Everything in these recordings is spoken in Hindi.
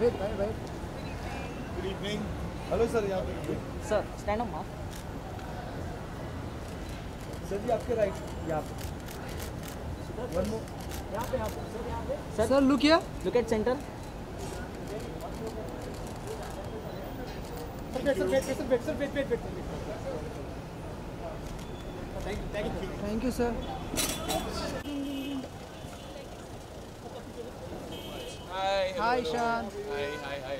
हेलो सर पे sir stand up sir ji आपके राइट पे वन मोर पे सर पे सर सर लुक या look at centre thank you sir Hi, Sean. Hi, hi, hi.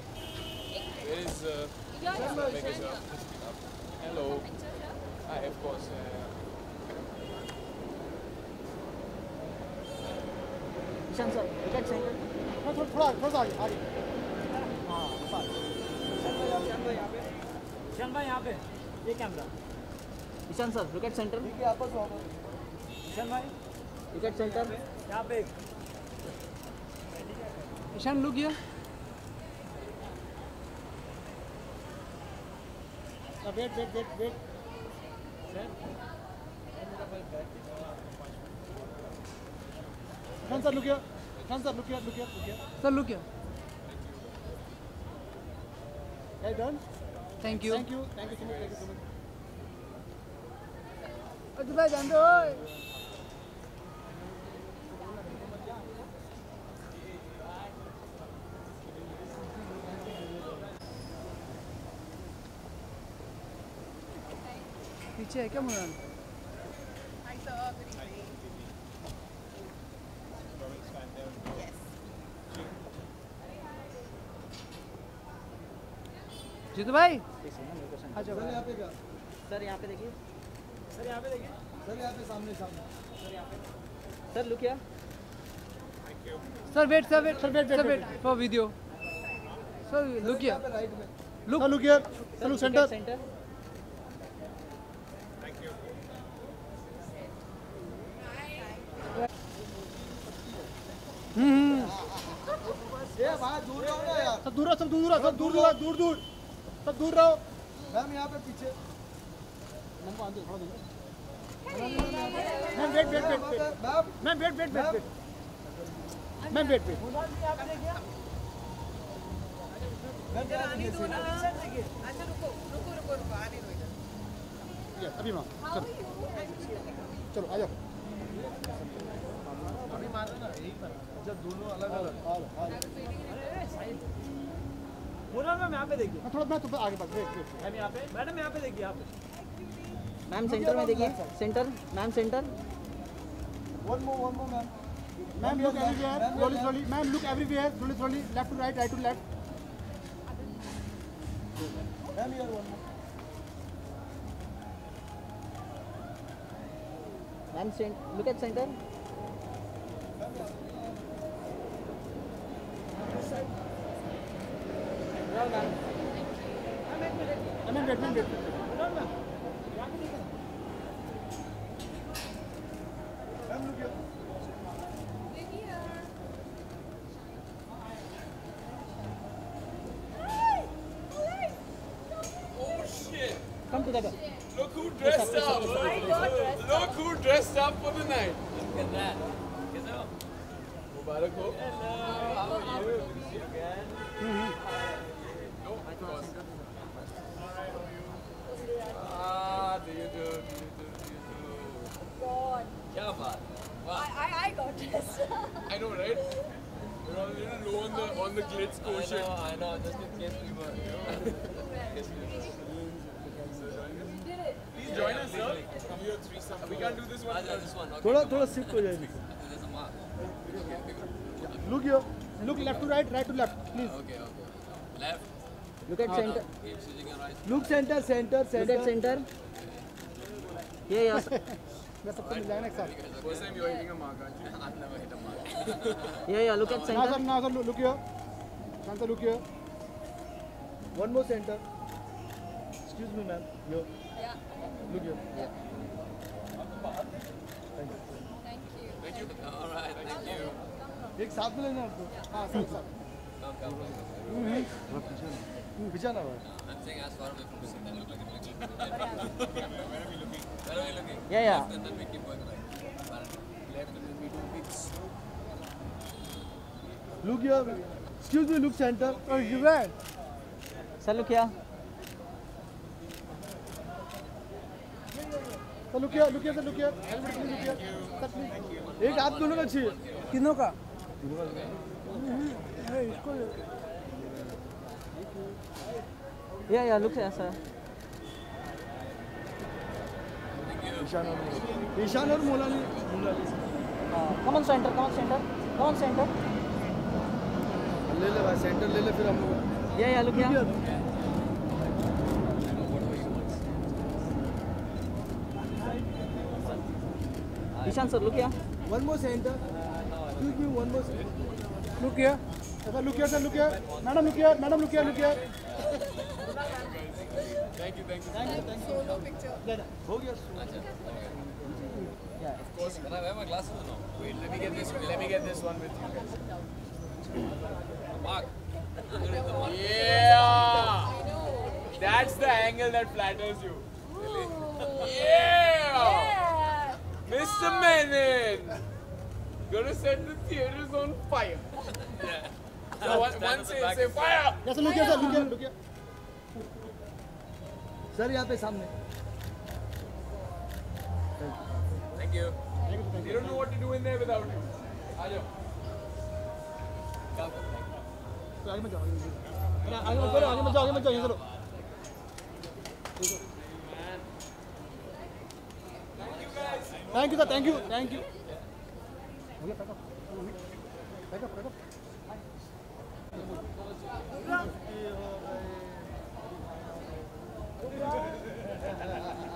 There is uh, yeah, yeah. Make us up. Hello. Hi, of course. Uh, Sean sir, you can sing. थोड़ा थोड़ा थोड़ा आगे आगे हाँ बस श्याम भाई यहाँ पे श्याम भाई यहाँ पे ये camera Ishan sir wicket centre ठीक है आपस वापस ईशान भाई विकेट सेंटर यहाँ पे Kishan, look here. Now wait, wait, wait, wait. Sir? sir, look here. Khan sir, look here, look here, look here. Sir, look here. Well done. Thank you. Thank you. Thank you so much. Thank you so much. Ajay, bhai, jaan do. पीछे है क्या मुरान जीतू भाई अच्छा सर यहाँ पे देखिए सर यहाँ पे देखिए सर यहाँ पे सामने सामने सर यहाँ पे सर लुक या sir wait sir wait sir wait sir wait for video sir look या लुक लुक या सर लुक सेंटर सेंटर ये दूर रहो सब दूर सब दूर दूर दूर दूर सब दूर रहो मैम यहां पे पीछे मैम आंदो थोड़ा दूर ma'am wait wait wait ma'am ma'am wait wait अभी चलो आ जाओ मैम यहाँ पे देखिए हाँ, थोड़ा मैं थोड़ा तो तो आगे बैठ मैम यहाँ पे मैडम यहाँ पे देखिए यहाँ पे मैम सेंटर में देखिए centre ma'am centre one more one more ma'am ma'am look everywhere slowly slowly ma'am look everywhere slowly slowly left to right right to left ma'am here one more ma'am look at center Ma'am wait ma'am wait ma'am look here oh shit! Come together Look who dressed up! Look who dressed up for the night. Look at that. Mubarak ho. Hello. How are you? Good to see you again. I know, right? You're a little low on the on the glitz quotient. I know, I know. Just in case we were, you know. Guess we were. Did it. Please join us, sir. Come here, threesome. We can't do this one. this one. Okay. थोड़ा थोड़ा शिफ्ट हो जाएगी There's a mark. Look here look left to right right to left please Okay, okay. Left. Look at centre Keep switching your right. Look centre centre look at centre ये यस मैं सबको मिल जाएगा एक साथ First time you're hitting a mark, aren't you? I've never hit a mark. yeah, yeah. Look at center. Nazar, Nazar, look, look here. Shanta, look here. One more center. Excuse me, ma'am. Here. Yeah. Look here. Yeah. Thank you. Thank you. Thank you. All right. Thank you. एक साथ में लेना आपको हाँ साथ साथ पीछे ना I'm saying as far away from the center. Look like it. Where are we looking? Where are we looking? Yeah, yeah. And then we keep going right. Look here. Excuse me, look center. Oh, you where? Sir, look here. Sir, look here, look here, sir, look here. Help me, look here. Sir, please. एक आप दोनों का चाहिए तीनों का इसको Yeah, yeah, look here, sir. Ishan Molani? Come on, center. Come on, center. Come on, center. ले ले भाई सेंटर ले ले फिर हम लोग ये आलू क्या Ishan sir look here. One more center. Excuse me, one more center. Look here. Sir, look here, sir, look here. Madam, look here. Madam, look here, look here. Thank you, thank you. Thank you, thank you. Solo picture. हो गया Yeah. Of course, can I wear my glasses or no? Wait, let me get this. Let me get this one with you guys. Mark. Yeah. That's the angle that flatters you. Yeah. Mr. Menon. Gonna set the theaters on fire. Yeah. So one, one say, say fire. कैसे look here sir look here look here sir यहाँ पे सामने Thank you. You don't know what to do in there without you. Ajo. तो Thank you, sir. Thank you. Thank you. Back up.